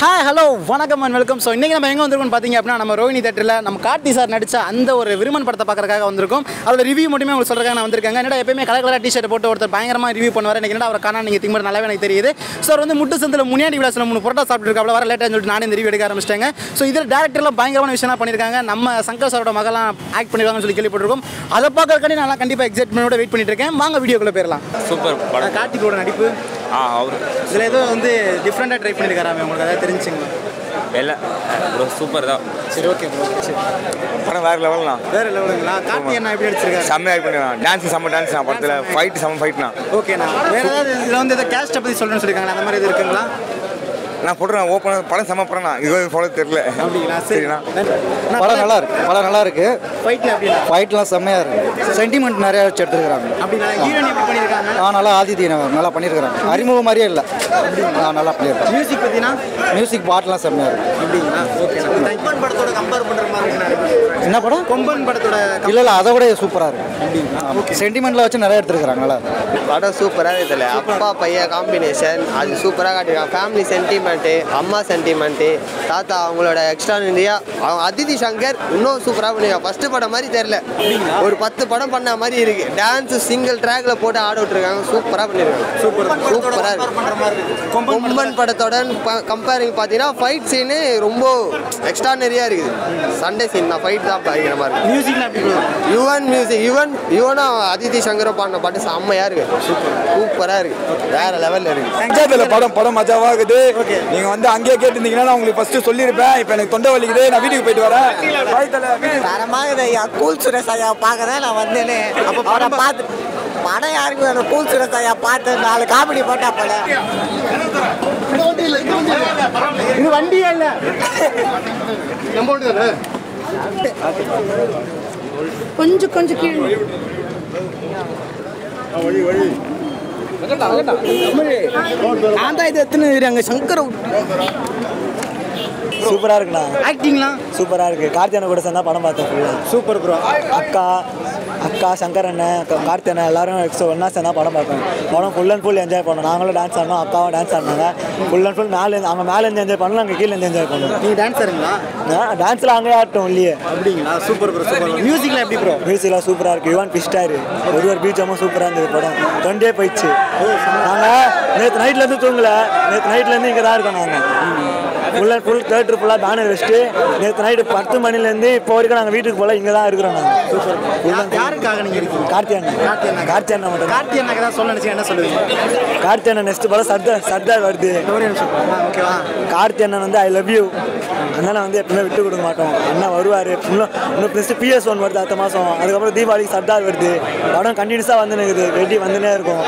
Hi hello வணக்கம் and welcome so இன்றைக்கி நம்ம எங்கே வந்திருக்கோம்னு பார்த்தீங்க அப்படின்னா நம்ம ரோஹினி தேட்டரில் நம்ம கார்த்தி சார் நடித்த அந்த ஒரு விருமன் படத்தை பார்க்கறதுக்காக வந்திருக்கோம். அதோட ரிவ்யூ மட்டுமே உங்களுக்கு சொல்கிறக்காக நான் வந்திருக்காங்க. என்னடா எப்பயுமே கலர் கலர் டிஷர்ட் போட்டு ஒருத்தர் பயங்கரமாக ரிவ்யூ பண்ணுவார். எனக்கு என்னடா அவர் காணா நீங்கள் திங்க நல்லாவே எனக்கு தெரியுது. ஸோ வந்து முட்டு சந்தில் முனியாடி விளாசில் மூணு புரோட்டா சாப்பிட்டுருக்காப்ல வர லேட்டாக சொல்லிட்டு நானே இந்த ரிவ்யூ எடுக்க ஆரம்பிச்சிட்டாங்க. ஸோ இதில் டேரக்டர்லாம் பயங்கரமான விஷயம்லாம் பண்ணியிருக்காங்க. நம்ம சங்கர் சாரோட மகளாம் ஆக்ட் பண்ணிருக்காங்கன்னு சொல்லி கேள்விப்பட்டிருக்கோம். அதை பார்க்கறக்காண்டி நான் கண்டிப்பாக எக்ஸைட்மெண்ட்டோட வெயிட் பண்ணிட்டு இருக்கேன். வாங்க வீடியோக்குள்ளே போயிடலாம். சூப்பர் கார்த்திகோட நடிப்பு. ஆ அவர். இதில் ஏதோ வந்து டிஃப்ரெண்ட்டாக ட்ரை பண்ணியிருக்காராமே உங்களுக்கு அதாவது தெரிஞ்சுங்களா எல்லாம் ப்ரோ சூப்பர் தான். சரி ஓகே ப்ரோ சரி. படம் வேற லெவல்னா வேற லெவலுங்களா கார்த்தி அண்ணா எப்படி நடிச்சிருக்காரு? செம்மையா ஆக்ட் டான்ஸ் செம்ம டான்ஸ் நான் படத்துல. ஃபைட் செம்ம ஃபைட்னா ஓகேண்ணா வேற ஏதாவது இதில் வந்து ஏதாவது கேஸ்ட்டை பற்றி சொல்லணும்னு சொல்லியிருக்காங்களா அந்த மாதிரி இது இருக்குங்களா? நான் போட்டுறேன் ஓப்பன் படம் செம்ம படம்னா இது போல தெரியல. அப்படிங்களா? சரி. சரிண்ணா? படம் நல்லா இருக்கு படம் நல்லா இருக்கு ஃபைட்லாம் செம்மையா இருக்கு. சென்டிமெண்ட் நிறைய வச்சு எடுத்துருக்காங்க ஆ. நல்லா ஆதித்யன் நல்லா பண்ணியிருக்காங்க அறிமுகம் மாதிரியே இல்லை. ஆ நல்லா பண்ணியிருக்காங்க. மியூசிக் பற்றினா மியூசிக் பாட்டெலாம் செம்மையா இருக்கு. என்ன படம்? கொம்பன் படத்தோட இல்லை இல்லை அதை விட சூப்பராக இருக்கு. சென்டிமெண்ட்டில் வச்சு நிறைய எடுத்துருக்காங்க நல்லா படம் சூப்பராக இருக்குதுல்ல அப்பா பையன் காம்பினேஷன் அது சூப்பராக காட்டியிருக்காங்க ஃபேமிலி சென்டிமெண்ட்டு அம்மா சென்டிமெண்ட்டு தாத்தா அவங்களோட எக்ஸ்ட்ரா இந்தியா அவங்க அதிதி சங்கர் இன்னும் சூப்பராக பண்ணியிருக்காங்க ஃபஸ்ட்டு படம் மாதிரி தெரில ஒரு பத்து படம் பண்ண மாதிரி இருக்கு. டான்ஸ் சிங்கிள் ட்ராக்ல போட்டு ஆட விட்டுருக்காங்க. சூப்பராக பண்ணியிருக்காங்க சூப்பர். சூப்பராக இருக்கு. கொம்பன் படத்தோட கம்பேரிங் பார்த்தீங்கன்னா ஃபைட் சீனு ரொம்ப எக்ஸ்ட்ரானரியாக இருக்குது. சண்டே சீன் தான். ஃபைட் தான் பயங்கரமாக இருக்கு. மியூசிக்லாம் எப்படி bro? யுவன் மியூசிக் யுவன் யுவனும் அதித்தி சங்கரும் பாடின பாட்டு செம்மையா இருக்கு. சூப்பரா. இருக்கு. வேற லெவல்ல இருக்கு. பஞ்சாயத்துல படம் படம் மஜாவா இருக்குது. நீங்க வந்து அங்கேயே கேட்டிருந்தீங்கன்னா நான் உங்களுக்கு ஃபர்ஸ்ட் சொல்லியிருப்பேன். இப்போ எனக்கு தொண்டை வலிக்குது. நான் வீட்டுக்கு போயிட்டு வரேன். தரமாக ஐயா கூல் சுரேஷ் ஐயா. பார்க்க தான் நான் வந்தேனே. அப்போ அவரை பார்த்து படம் யாருக்கு வேணும்? கூல் சுரேஷ் ஐயா பார்த்து நாலு காமெடி போட்டா போல. இது வண்டியே இல்லை. கொஞ்சம் கொஞ்சம் கீழே. நான் தான் இது எத்தனை அங்கே சூப்பராக இருக்குண்ணா. ஆக்டிங்லாம் சூப்பராக இருக்கு. கார்த்தியான கூட சேர்ந்தா படம் பார்த்தேன் ஃபுல்லாக சூப்பர் ப்ரோ அக்கா அக்கா சங்கர் அண்ணன் கார்த்தி அண்ணன் எல்லாரும் எக்ஸ்ட்ரா ஒன்றா சேர்ந்தா படம் பார்த்தோம் படம் ஃபுல் அண்ட் ஃபுல் என்ஜாய் பண்ணோம். நாங்களும் டான்ஸ் ஆடினோம் அக்காவும் டான்ஸ் ஆடினாங்க. ஃபுல் அண்ட் ஃபுல் மேலே அவங்க மேலே இருந்து என்ஜாய் பண்ணலாம் நாங்கள் கீழே இருந்து என்ஜாய் பண்ணோம். நீங்கள் டான்ஸருங்களா டான்ஸில் அங்கே ஆட்டோம் இல்லையே அப்படிங்களா? சூப்பர் ப்ரோ சூப்பர் மியூசிக்லாம் எப்படி ப்ரோ மியூசிக்லாம் சூப்பராக இருக்குது யுவான் பிஸ்டாரு ஒரு ஒரு பீச்சமும் சூப்பராக இருந்தது படம். தொண்டே போயிடுச்சு. நாங்கள் நேற்று நைட்லேருந்து தூங்கல. நேற்று நைட்லேருந்து இங்கே தான் இருக்கோம் நாங்கள் ஃபுல் அண்ட் ஃபுல் தேட்டர் ஃபுல்லாக பேனர் வச்சுட்டு நேற்று நைட்டு பத்து மணிலேருந்து இப்போ வரைக்கும் நாங்கள் வீட்டுக்கு போல இங்கே தான் இருக்கிறோம் நாங்கள் சூப்பர் யாருக்காக நீங்கள் இருக்கீங்க? கார்த்தி அண்ணன் கார்த்தி அண்ணா. கார்த்தி அண்ணன் மட்டும் கார்த்தி அண்ணாக்கு தான் சொல்ல நினச்சி என்ன சொல்லுவீங்க? கார்த்தி அண்ணன் நெக்ஸ்ட் படம் சர்தார் சர்தார் வருது. ஓகேவா கார்த்தி அண்ணன் வந்து ஐ லவ் யூ அண்ணனை வந்து எப்பவுமே விட்டு கொடுக்க மாட்டோம். அண்ணன் வருவார். இன்னும் இன்னும் ப்ளஸ் பிஎஸ் ஒன் வருது அடுத்த மாதம் அதுக்கப்புறம் தீபாவளிக்கு சர்தார் வருது. படம் கண்டினியூஸாக வந்து நிற்குது வெட்டி வந்துனே இருக்கும்.